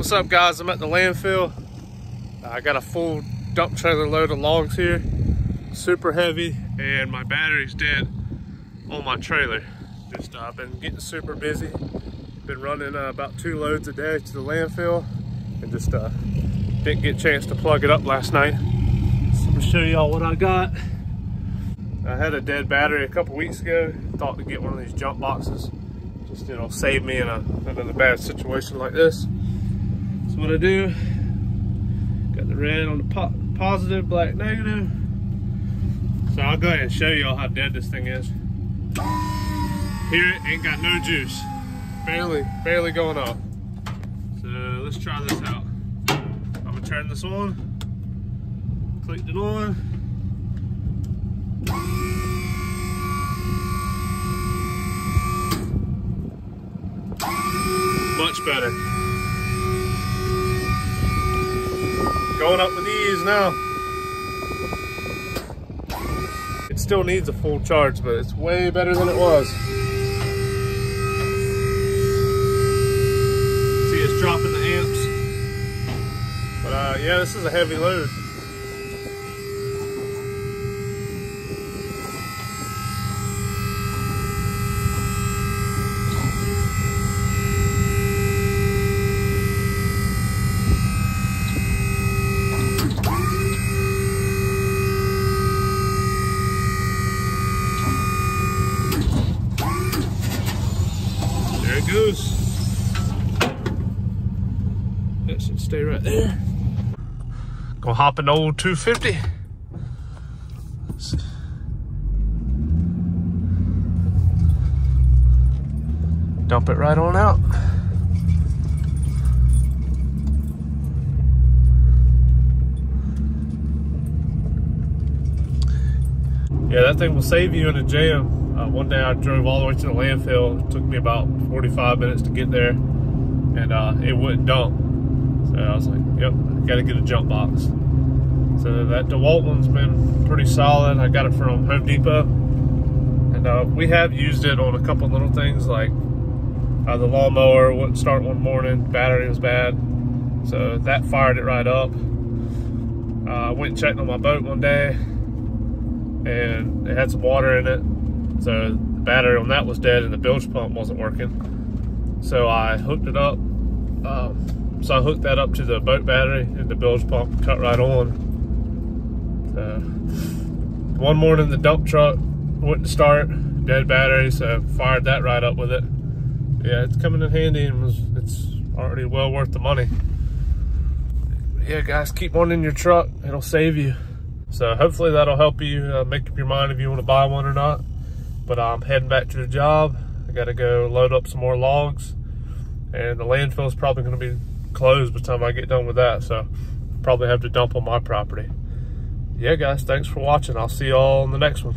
What's up guys? I'm at the landfill. I got a full dump trailer load of logs here. Super heavy and my battery's dead on my trailer. Just uh, been getting super busy. Been running uh, about two loads a day to the landfill and just uh, didn't get a chance to plug it up last night. So I'm gonna show y'all what I got. I had a dead battery a couple weeks ago. Thought to get one of these jump boxes. Just, you know, save me in a, in a bad situation like this. What I do, got the red on the po positive, black negative. So I'll go ahead and show y'all how dead this thing is. Here it ain't got no juice. Barely, barely going off. So let's try this out. I'm gonna turn this on. Clicked it on. Much better. Going up with ease now. It still needs a full charge, but it's way better than it was. See, it's dropping the amps. But uh, yeah, this is a heavy load. It goes. That should stay right there. Gonna hop the old 250. Dump it right on out. Yeah, that thing will save you in a jam. Uh, one day I drove all the way to the landfill. It took me about 45 minutes to get there, and uh, it wouldn't dump. So I was like, yep, got to get a jump box. So that DeWalt one's been pretty solid. I got it from Home Depot. And uh, we have used it on a couple little things like uh, the lawnmower wouldn't start one morning, battery was bad. So that fired it right up. Uh, I went and checked on my boat one day and it had some water in it. So the battery on that was dead and the bilge pump wasn't working. So I hooked it up. Um, so I hooked that up to the boat battery and the bilge pump cut right on. So one morning the dump truck wouldn't start, dead battery, so fired that right up with it. Yeah, it's coming in handy and it's already well worth the money. Yeah, guys, keep one in your truck. It'll save you. So hopefully that'll help you uh, make up your mind if you want to buy one or not. But I'm heading back to the job. I got to go load up some more logs. And the landfill is probably going to be closed by the time I get done with that. So probably have to dump on my property. Yeah, guys, thanks for watching. I'll see y'all in the next one.